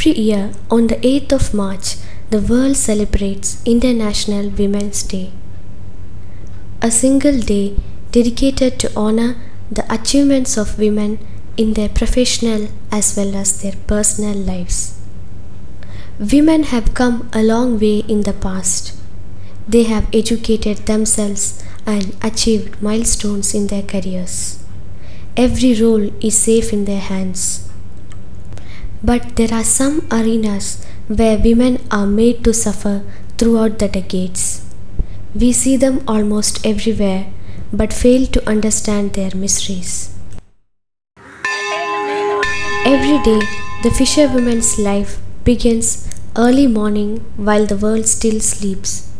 Every year, on the 8th of March, the world celebrates International Women's Day. A single day dedicated to honor the achievements of women in their professional as well as their personal lives. Women have come a long way in the past. They have educated themselves and achieved milestones in their careers. Every role is safe in their hands. But there are some arenas where women are made to suffer throughout the decades. We see them almost everywhere but fail to understand their miseries. Every day, the fisherwoman's life begins early morning while the world still sleeps.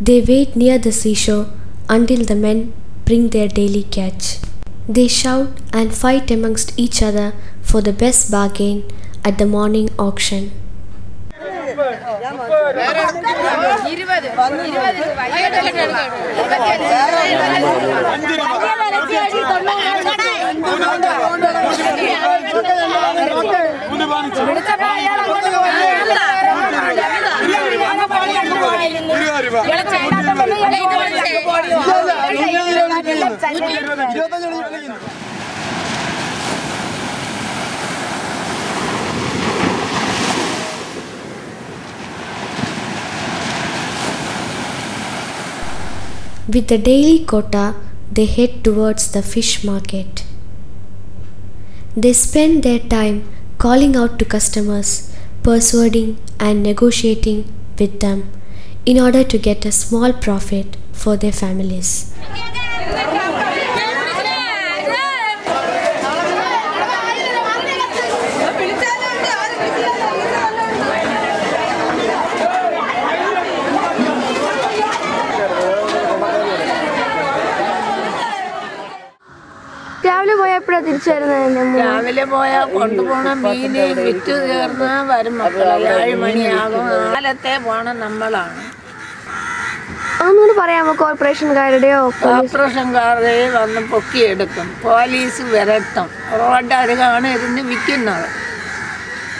They wait near the seashore until the men bring their daily catch. They shout and fight amongst each other for the best bargain at the morning auction. ഇരുപത് With the daily quota, they head towards the fish market. They spend their time calling out to customers, persuading and negotiating with them in order to get a small profit for their families. രാവിലെ പോയാ കൊണ്ടുപോണ മീന് വിറ്റ് തീർന്ന് വരും മക്കളെ. ഏഴ് മണിയാകും കാലത്തെ പോണ നമ്മളാണ്. അതൊന്നും പറയാമോ? കോർപ്പറേഷൻകാരുടെയോ കോർപ്പറേഷൻകാരുടെ വന്ന് പൊക്കിയെടുക്കും. പോലീസ് വരട്ടും. റോഡ് അരുകാണ് ഇരുന്ന് വിൽക്കുന്നത്.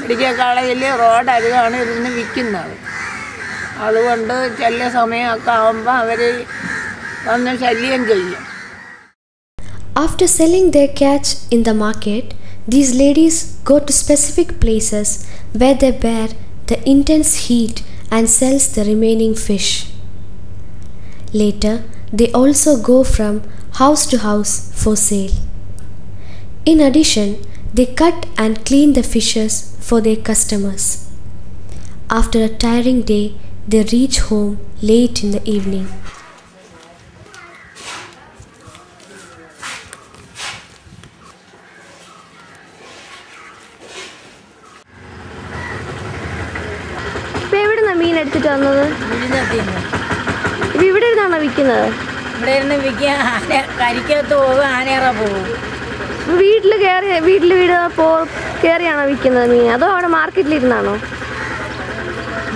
മെഡിക്കൽ കോളേജിൽ റോഡ് അരുകാണ് ഇരുന്ന് വിൽക്കുന്നത്. അതുകൊണ്ട് ചില സമയമൊക്കെ ആകുമ്പോൾ അവർ വന്ന് ശല്യം ചെയ്യും. After selling their catch in the market, these ladies go to specific places where they bear the intense heat and sells the remaining fish. Later, they also go from house to house for sale. In addition, they cut and clean the fishes for their customers. After a tiring day, they reach home late in the evening. എടുത്തിട്ട് വന്നത് ഇവിടെ ഇരുന്നാണോ വിൽക്കുന്നത്? ഇവിടെ ഇരുന്ന് ആന കരിക്കകത്ത് പോകും ആനയറ പോകും. വീട്ടിൽ കയറി വീട്ടിൽ വീട് പോ കയറിയാണോ വിൽക്കുന്നത് മീൻ അതോ അവിടെ മാർക്കറ്റിൽ ഇരുന്നാണോ?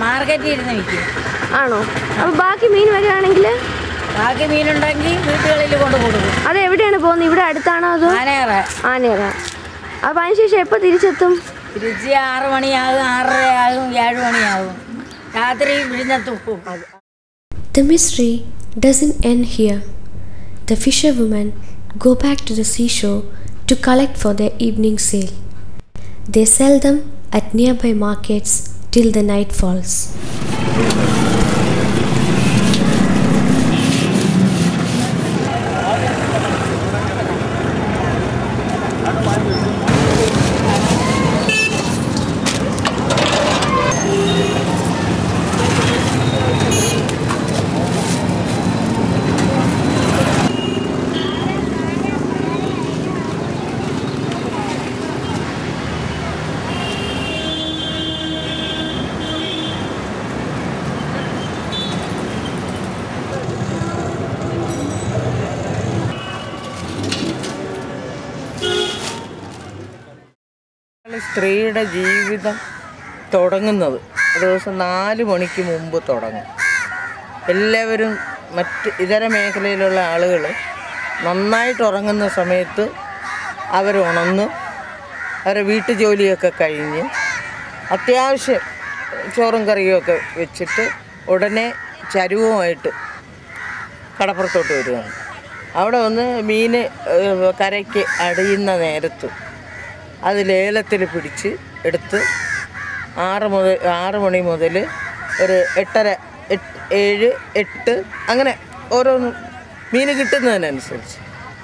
മാർക്കറ്റിൽ ഇരുന്ന് വിൽക്കും. ആണോ? അപ്പൊ ബാക്കി മീൻ വരികയാണെങ്കിൽ ബാക്കി മീനുണ്ടെങ്കിൽ വീട്ടുകളിൽ കൊണ്ട് കൊടുക്കും. അത് എവിടെയാണ് പോകുന്നത്? ഇവിടെ അടുത്താണോ അതോ? ആനേറ ആനയറ. അപ്പൊ അതിനുശേഷം എപ്പോൾ തിരിച്ചെത്തും? തിരിച്ച് ആറ് മണിയാകും ആറരയാകും ഏഴ് മണിയാകും. The mystery doesn't end here. The fisherwomen go back to the seashore to collect for their evening sale. They sell them at nearby markets till the night falls. സ്ത്രീയുടെ ജീവിതം തുടങ്ങുന്നത്. ദിവസം നാല് മണിക്ക് മുമ്പ് തുടങ്ങും. എല്ലാവരും മറ്റ് ഇതര മേഖലയിലുള്ള ആളുകൾ നന്നായിട്ട് ഉറങ്ങുന്ന സമയത്ത് അവർ ഉണന്ന് അവരെ വീട്ടു ജോലിയൊക്കെ കഴിഞ്ഞ് അത്യാവശ്യം ചോറും കറിയും ഒക്കെ വെച്ചിട്ട് ഉടനെ ചരുവുമായിട്ട് കടപ്പുറത്തോട്ട് വരുവാണ്. അവിടെ വന്ന് മീൻ കരയ്ക്ക് അടിയുന്ന നേരത്ത് അത് ലേലത്തിൽ പിടിച്ച് എടുത്ത് ആറ് മുതൽ ആറ് മണി മുതൽ ഒരു എട്ടര എട്ട് ഏഴ് എട്ട് അങ്ങനെ ഓരോ മീൻ കിട്ടുന്നതിനനുസരിച്ച്.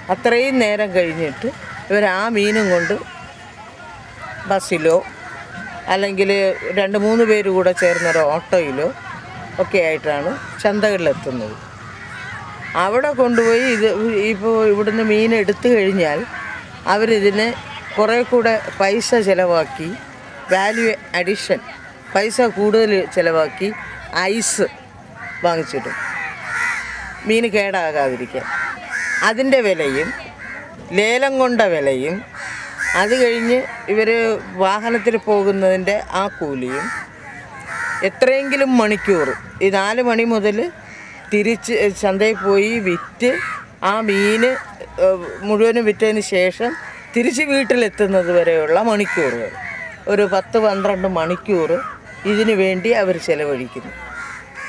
അത്രയും നേരം കഴിഞ്ഞിട്ട് ഇവർ ആ മീനും കൊണ്ട് ബസ്സിലോ അല്ലെങ്കിൽ രണ്ട് മൂന്ന് പേര് കൂടെ ചേർന്നൊരു ഓട്ടോയിലോ ഒക്കെ ആയിട്ടാണ് ചന്തകളിലെത്തുന്നത്. അവിടെ കൊണ്ടുപോയി ഇത് ഇപ്പോൾ ഇവിടുന്ന് മീൻ എടുത്തു കഴിഞ്ഞാൽ അവരിതിന് കുറേ കൂടെ പൈസ ചിലവാക്കി വാല്യൂ അഡിഷൻ പൈസ കൂടുതൽ ചിലവാക്കി ഐസ് വാങ്ങിച്ചിടും. മീൻ കേടാകാതിരിക്കാൻ. അതിന്റെ വിലയും ലേലം കൊണ്ട വിലയും അത് കഴിഞ്ഞ് ഇവർ വാഹനത്തിൽ പോകുന്നതിന്റെ ആ കൂലിയും എത്രയെങ്കിലും മണിക്കൂർ ഈ നാല് മണി മുതൽ തിരിച്ച് ചന്തയിൽ പോയി വിറ്റ് ആ മീൻ മുഴുവനും വിറ്റതിന് ശേഷം തിരിച്ച് വീട്ടിലെത്തുന്നത് വരെയുള്ള മണിക്കൂറുകൾ. ഒരു പത്ത് പന്ത്രണ്ട് മണിക്കൂർ ഇതിനു വേണ്ടി അവർ ചിലവഴിക്കുന്നു.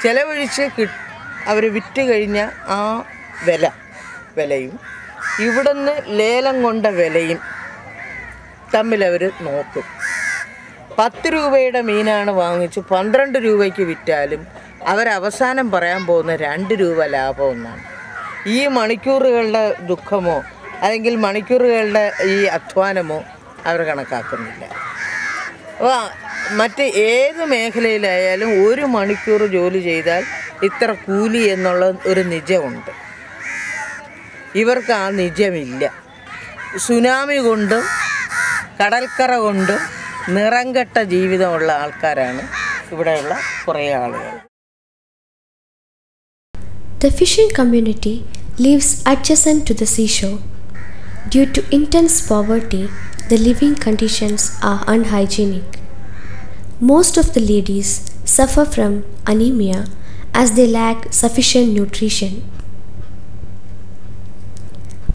ചിലവഴിച്ച് കി അവർ വിറ്റ് കഴിഞ്ഞ ആ വില വിലയും ഇവിടുന്ന് ലേലം കൊണ്ട വിലയും തമ്മിൽ അവർ നോക്കും. പത്ത് രൂപയുടെ മീനാണ് വാങ്ങിച്ച് പന്ത്രണ്ട് രൂപയ്ക്ക് വിറ്റാലും അവരവസാനം പറയാൻ പോകുന്ന രണ്ട് രൂപ ലാഭം എന്നാണ് ഈ മണിക്കൂറുകളുടെ ദുഃഖമോ അല്ലെങ്കിൽ മണിക്കൂറുകളുടെ ഈ അധ്വാനമോ അവർ കണക്കാക്കുന്നില്ല. അപ്പോൾ മറ്റ് ഏത് മേഖലയിലായാലും ഒരു മണിക്കൂർ ജോലി ചെയ്താൽ ഇത്ര കൂലി എന്നുള്ള ഒരു നിജമുണ്ട്. ഇവർക്ക് ആ നിജമില്ല. സുനാമി കൊണ്ടും കടൽക്കറ കൊണ്ടും നിറം കെട്ട ജീവിതമുള്ള ആൾക്കാരാണ് ഇവിടെയുള്ള കുറേ ആളുകൾ. The fishing community lives adjacent to the seashore. Due to intense poverty, the living conditions are unhygienic. Most of the ladies suffer from anemia as they lack sufficient nutrition.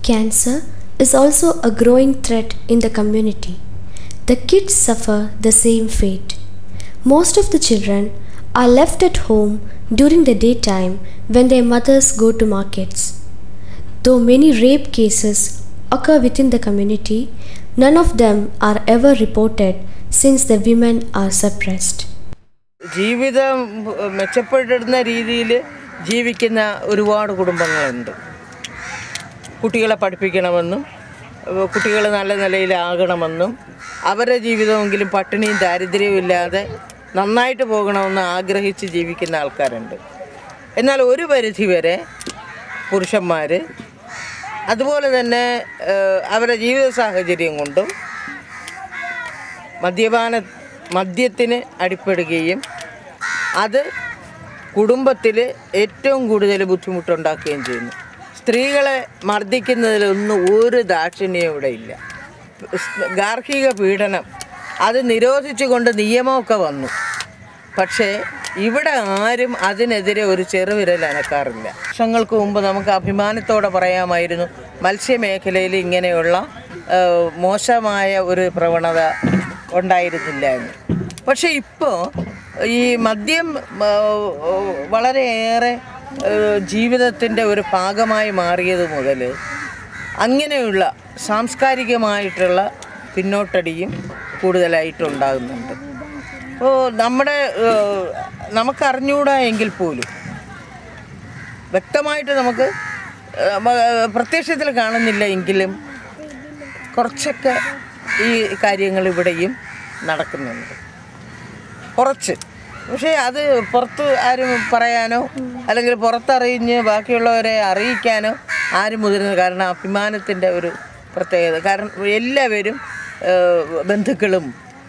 Cancer is also a growing threat in the community. The kids suffer the same fate. Most of the children are left at home during the daytime when their mothers go to markets. Though many rape cases occur within the community, none of them are ever reported since the women are suppressed. ജീവിതം മെച്ചപ്പെടുന്ന രീതിയിൽ ജീവിക്കുന്ന ഒരുപാട് കുടുംബങ്ങളുണ്ട് കുട്ടികളെ പഠിപ്പിക്കണമെന്നും കുട്ടികൾ നല്ല നിലയിലാകണമെന്നും അവരുടെ ജീവിതമെങ്കിലും പട്ടിണിയും ദാരിദ്ര്യവും ഇല്ലാതെ നന്നായിട്ട് പോകണമെന്ന് ആഗ്രഹിച്ച് ജീവിക്കുന്ന ആൾക്കാരുണ്ട് എന്നാൽ ഒരു പരിധി വരെ പുരുഷന്മാർ അതുപോലെ തന്നെ അവരുടെ ജീവിത സാഹചര്യം കൊണ്ടും മദ്യപാന മദ്യത്തിന് അടിപ്പെടുകയും അത് കുടുംബത്തിൽ ഏറ്റവും കൂടുതൽ ബുദ്ധിമുട്ടുണ്ടാക്കുകയും ചെയ്യുന്നു. സ്ത്രീകളെ മർദ്ദിക്കുന്നതിലൊന്നും ഒരു ദാക്ഷിണ്യം ഇവിടെ ഇല്ല. ഗാർഹിക പീഡനം അത് നിരോധിച്ചുകൊണ്ട് നിയമമൊക്കെ വന്നു. പക്ഷേ ഇവിടെ ആരും അതിനെതിരെ ഒരു ചെറുവിരൽ അനക്കാറില്ല. വർഷങ്ങൾക്ക് മുമ്പ് നമുക്ക് അഭിമാനത്തോടെ പറയാമായിരുന്നു മത്സ്യമേഖലയിൽ ഇങ്ങനെയുള്ള മോശമായ ഒരു പ്രവണത ഉണ്ടായിരുന്നില്ല എന്ന്. പക്ഷേ ഇപ്പോൾ ഈ മദ്യം വളരെയേറെ ജീവിതത്തിന്റെ ഒരു ഭാഗമായി മാറിയത് മുതൽ അങ്ങനെയുള്ള സാംസ്കാരികമായിട്ടുള്ള പിന്നോട്ടടിയും കൂടുതലായിട്ടുണ്ടാകുന്നുണ്ട്. നമ്മുടെ നമുക്കറിഞ്ഞുകൂടാ എങ്കിൽ പോലും. വ്യക്തമായിട്ട് നമുക്ക് പ്രത്യക്ഷത്തിൽ കാണുന്നില്ല എങ്കിലും കുറച്ചൊക്കെ ഈ കാര്യങ്ങൾ ഇവിടെയും നടക്കുന്നുണ്ട്. കുറച്ച്. പക്ഷേ അത് പുറത്ത് ആരും പറയാനോ അല്ലെങ്കിൽ പുറത്തറിഞ്ഞ് ബാക്കിയുള്ളവരെ അറിയിക്കാനോ ആരും മുതിരുന്നത് കാരണം അഭിമാനത്തിന്റെ ഒരു പ്രത്യേകത. കാരണം എല്ലാവരും ബന്ധുക്കളും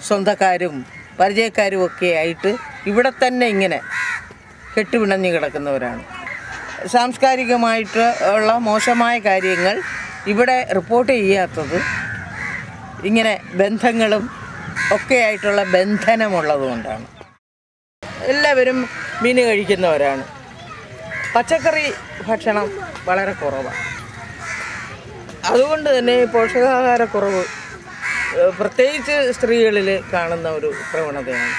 സ്വന്തക്കാരും പരിചയക്കാരും ഒക്കെ ആയിട്ട് ഇവിടെ തന്നെ ഇങ്ങനെ കെട്ടുപിണഞ്ഞ് കിടക്കുന്നവരാണ്. സാംസ്കാരികമായിട്ട് ഉള്ള മോശമായ കാര്യങ്ങൾ ഇവിടെ റിപ്പോർട്ട് ചെയ്യാത്തത് ഇങ്ങനെ ബന്ധങ്ങളും ഒക്കെ ആയിട്ടുള്ള ബന്ധനമുള്ളത് കൊണ്ടാണ് എല്ലാവരും മീൻ കഴിക്കുന്നവരാണ്. പച്ചക്കറി ഭക്ഷണം വളരെ കുറവാണ്. അതുകൊണ്ട് തന്നെ പോഷകാഹാരക്കുറവ് പ്രത്യേകിച്ച് സ്ത്രീകളിൽ കാണുന്ന ഒരു പ്രവണതയാണ്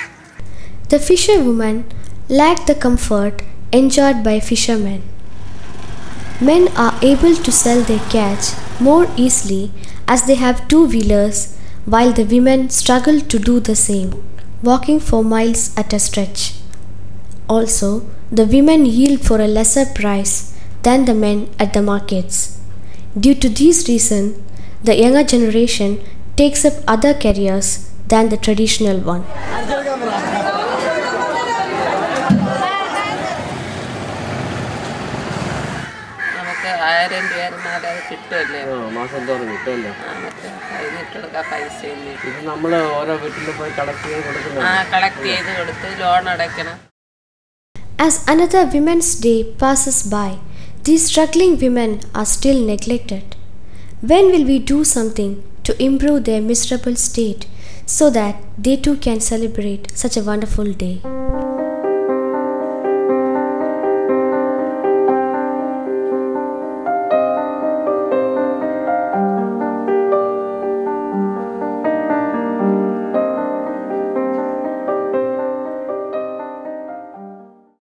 The fisherwoman lacked the comfort enjoyed by fishermen. Men are able to sell their catch more easily as they have two wheelers, while the women struggle to do the same, walking for miles at a stretch. Also, the women yield for a lesser price than the men at the markets. Due to these reasons, the younger generation takes up other careers than the traditional one. നമുക്ക് ആയിരം രൂപ ഇരുന്നാൽ അത് കിട്ടുമല്ലേ ആ, മാസം തോറും കിട്ടുമല്ലോ ആ മറ്റേ കഴിഞ്ഞിട്ടെടുക്കാൻ പൈസ ഇല്ലേ ഇത് നമ്മൾ ഓരോ വീട്ടിൽ പോയി കളക്ട് ചെയ്ത് കൊടുക്കുന്നത് ആ കളക്ട് ചെയ്ത് കൊടുത്ത് ലോൺ അടയ്ക്കണം As another Women's Day passes by, these struggling women are still neglected. When will we do something to improve their miserable state so that they too can celebrate such a wonderful day?